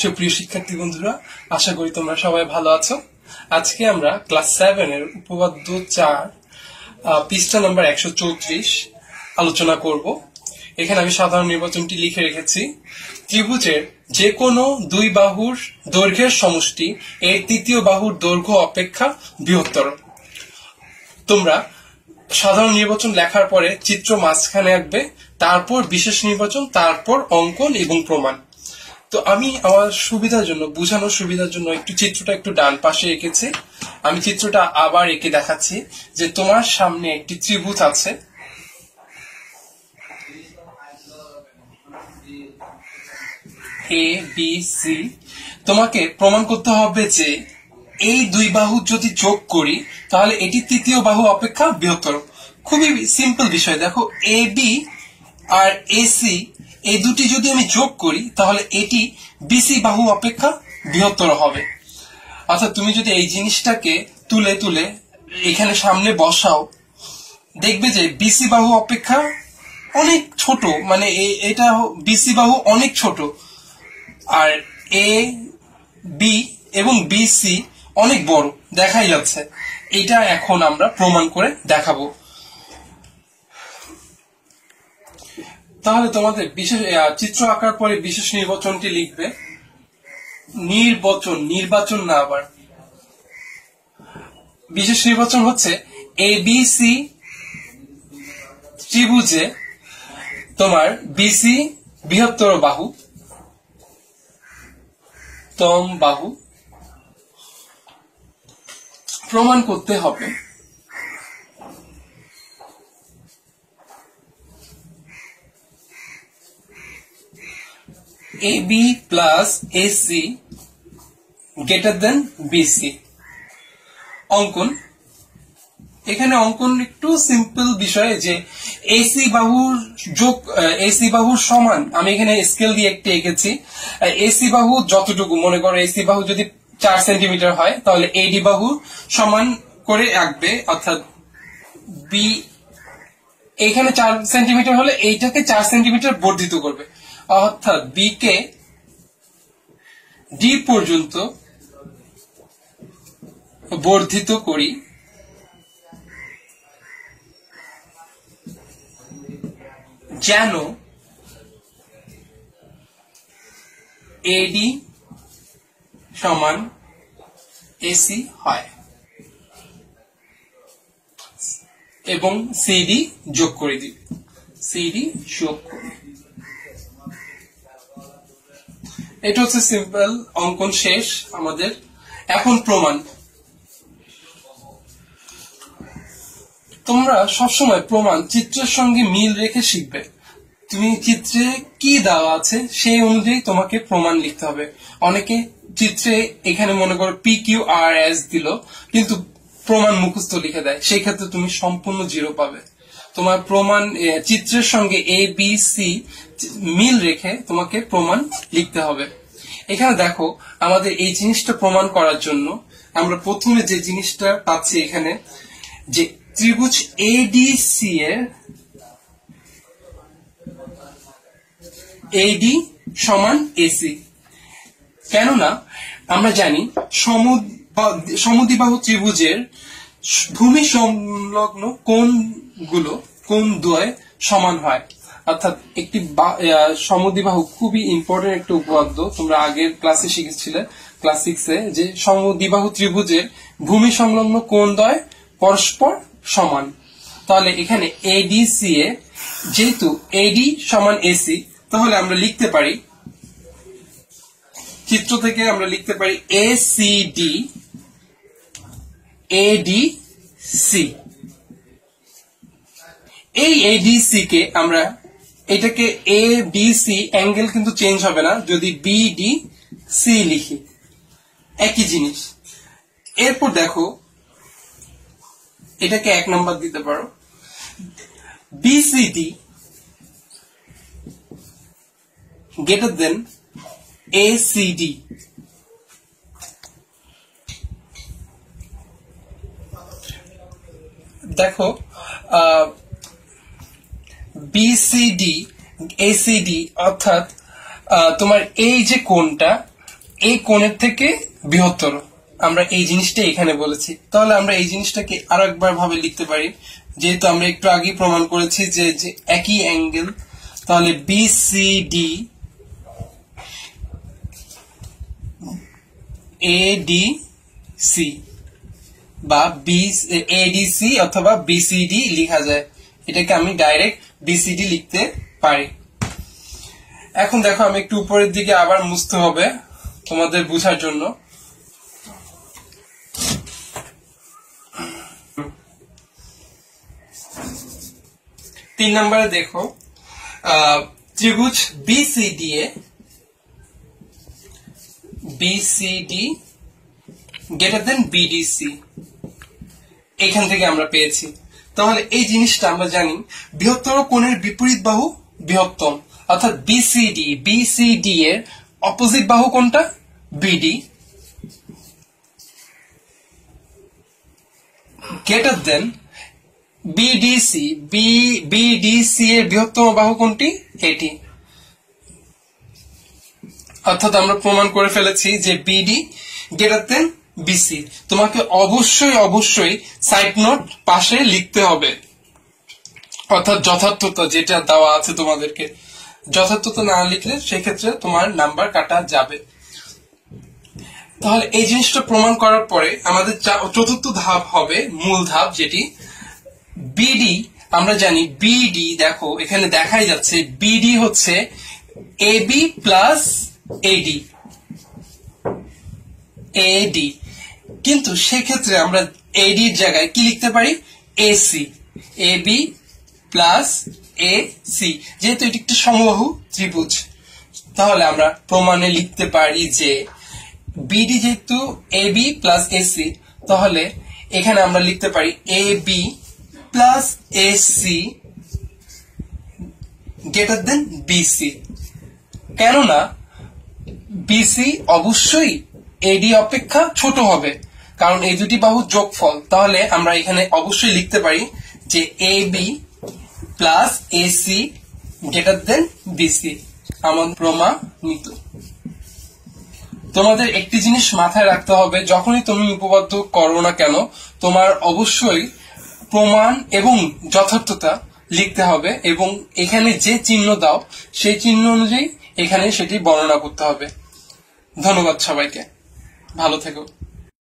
সুপ্রিয় শিক্ষার্থী বন্ধুরা, আশা করি তোমরা সবাই ভালো আছো। আজকে আমরা ক্লাস সেভেন এর উপপাদ্য চার পৃষ্ঠা নাম্বার একশো চৌত্রিশ আলোচনা করব। এখানে আমি সাধারণ নির্বাচনটি লিখে রেখেছি। ত্রিভুজের যে কোনো দুই বাহুর দৈর্ঘ্যের সমষ্টি, এর তৃতীয় বাহুর দৈর্ঘ্য অপেক্ষা বৃহত্তর। তোমরা সাধারণ নির্বাচন লেখার পরে চিত্র মাঝখানে আঁকবে, তারপর বিশেষ নির্বাচন, তারপর অঙ্কন এবং প্রমাণ। তো আমি আমার সুবিধার জন্য, বোঝানোর সুবিধার জন্য একটু চিত্রটা একটু ডান পাশে এঁকেছি। আমি চিত্রটা আবার এঁকে দেখাচ্ছি যে তোমার সামনে একটি ত্রিভুজ আছে। এ বি সি তোমাকে প্রমাণ করতে হবে যে এই দুই বাহু যদি যোগ করি, তাহলে এটি তৃতীয় বাহু অপেক্ষা বৃহত্তর। খুবই সিম্পল বিষয়। দেখো এ বি আর এসি এই দুটি যদি আমি যোগ করি, তাহলে এটি বিসি বাহু অপেক্ষা বৃহত্তর হবে। অর্থাৎ তুমি যদি এই জিনিসটাকে তুলে তুলে এখানে সামনে বসাও, দেখবে যে বিসি বাহু অপেক্ষা অনেক ছোট মানে এটা বিসি বাহু অনেক ছোট, আর এ বি এবং বিসি অনেক বড়, দেখাই যাচ্ছে। এটা এখন আমরা প্রমাণ করে দেখাবো। তাহলে তোমাদের বিশেষ চিত্র আঁকার পরে বিশেষ নির্বাচনটি লিখবে। নির্বাচন নির্বাচন না আবার। বিশেষ নির্বাচন হচ্ছে এ বি সি ত্রিভুজে তোমার বিসি বৃহত্তর বাহু, তম বাহু প্রমাণ করতে হবে। B plus AC greater than BC অঙ্কন। এখানে অঙ্কন একটু সিম্পল বিষয় যে এসি বাহুর যোগ এসি বাহুর সমান। আমি এখানে স্কেল দিয়ে একটি এঁকেছি। এসি বাহু যতটুকু, মনে করো এসি বাহু যদি চার সেন্টিমিটার হয়, তাহলে এডি বাহু সমান করে আঁকবে, অর্থাৎ বি এখানে চার সেন্টিমিটার হলে এইটাকে চার সেন্টিমিটার বর্ধিত করবে। অর্থাৎ বি কে ডি পর্যন্ত বর্ধিত করি। যেন এডি সমান এসি হয় এবং সিডি যোগ করে দিবে সিডি যোগ করে। এটা হচ্ছে সিম্পল, অঙ্কন শেষ আমাদের। এখন প্রমাণ। তোমরা সবসময় প্রমাণ চিত্রের সঙ্গে মিল রেখে শিখবে। তুমি চিত্রে কি দেওয়া আছে সেই অনুযায়ী তোমাকে প্রমাণ লিখতে হবে। অনেকে চিত্রে এখানে মনে করো পি কিউ আর এস দিল, কিন্তু প্রমাণ মুখস্থ লিখে দেয়। সেই ক্ষেত্রে তুমি সম্পূর্ণ জিরো পাবে। তোমার প্রমাণ চিত্রের সঙ্গে এ বি সি মিল রেখে তোমাকে প্রমাণ লিখতে হবে। এখানে দেখো, আমাদের এই জিনিসটা প্রমাণ করার জন্য আমরা প্রথমে যে জিনিসটা পাচ্ছি এখানে, যে ত্রিভুজ এডিসি এর এডি সমান এসি কেননা, আমরা জানি সমদ্বিবাহু ত্রিভুজের ভূমি সংলগ্ন কোণগুলো কোণ দ্বয় সমান হয়? অর্থাৎ একটি সমদ্বিবাহু খুবই ইম্পর্টেন্ট একটা উপপাদ্য। তোমরা আগের ক্লাসে শিখেছিলে ক্লাস সিক্সে যে সমদ্বিবাহু ত্রিভুজের ভূমি সংলগ্ন কোণ দ্বয় পরস্পর সমান। তাহলে এখানে এডিসি এ যেহেতু এডি সমান এসি তাহলে আমরা লিখতে পারি, চিত্র থেকে আমরা লিখতে পারি A C D AD C এই এডিসি কে আমরা এটাকে এ বি সি অ্যাঙ্গেল কিন্তু চেঞ্জ হবে না, যদি বি ডি সি লিখি। একই জিনিস। এরপর দেখো, এটাকে এক নাম্বার দিতে পারো। BCD greater than ACD. দেখো বিসিডি এসিডি অর্থাৎ তোমার এই যে কোণটা, এই কোণের থেকে বৃহত্তর। আমরা এই জিনিসটা এখানে বলেছি। তাহলে আমরা এই জিনিসটাকে আরও একবার ভাবে লিখতে পারি। যেহেতু আমরা একটু আগে প্রমাণ করেছি যে একই অ্যাঙ্গেল, তাহলে B C D A D C বা বি এডিসি অথবা বিসিডি লেখা যায়। এটাকে আমি ডাইরেক্ট বিসিডি লিখতে পারি। এখন দেখো, আমি একটু উপরের দিকে আবার মুছতে হবে তোমাদের বোঝার জন্য। তিন নম্বরে দেখো ত্রিভুজ BCD A BCD greater than BDC এখান থেকে আমরা পেয়েছি। তাহলে এই জিনিসটা আমরা জানি বৃহত্তর কোণের বিপরীত বাহু বৃহত্তম, অর্থাৎ বিসিডি বিসিডি এর অপোজিট বাহু কোনটা? BD greater than BDC B BDC এর বৃহত্তম বাহু কোনটি? এটি অর্থাৎ আমরা প্রমাণ করে ফেলেছি যে বিডি গ্রেটার দেন বিসি। তোমাকে অবশ্যই অবশ্যই সাইড নোট পাশে লিখতে হবে। অর্থাৎ যথার্থতা যেটা দেওয়া আছে তোমাদেরকে। যথার্থতা না লিখলে সেক্ষেত্রে তোমার নাম্বার কাটা যাবে। তাহলে এই জিনিসটা প্রমাণ করার পরে আমাদের চতুর্থ ধাপ হবে মূল ধাপ, যেটি বিডি আমরা জানি বিডি দেখো, এখানে দেখাই যাচ্ছে বিডি হচ্ছে এবি প্লাস এডি এডি কিন্তু সেক্ষেত্রে আমরা এডির জায়গায় কি লিখতে পারি? AC A B plus A C যেহেতু এটি একটি সমবাহু ত্রিভুজ, তাহলে আমরা প্রমাণে লিখতে পারি যে বিডি যেহেতু এ বি প্লাস এসি তাহলে এখানে আমরা লিখতে পারি A B plus AC greater than BC কেননা বিসি অবশ্যই এডি অপেক্ষা ছোট হবে। কারণ এই দুটি বাহুর যোগফল। তাহলে আমরা এখানে অবশ্যই লিখতে পারি যে A B plus AC greater than BC আমাদের প্রমাণিত। তোমাদের একটি জিনিস মাথায় রাখতে হবে, যখনই তুমি উপপাদ্য করো না কেন, তোমার অবশ্যই প্রমাণ এবং যথার্থতা লিখতে হবে এবং এখানে যে চিহ্ন দাও, সেই চিহ্ন অনুযায়ী এখানে সেটি বর্ণনা করতে হবে। ধন্যবাদ সবাইকে। ভালো থেকো।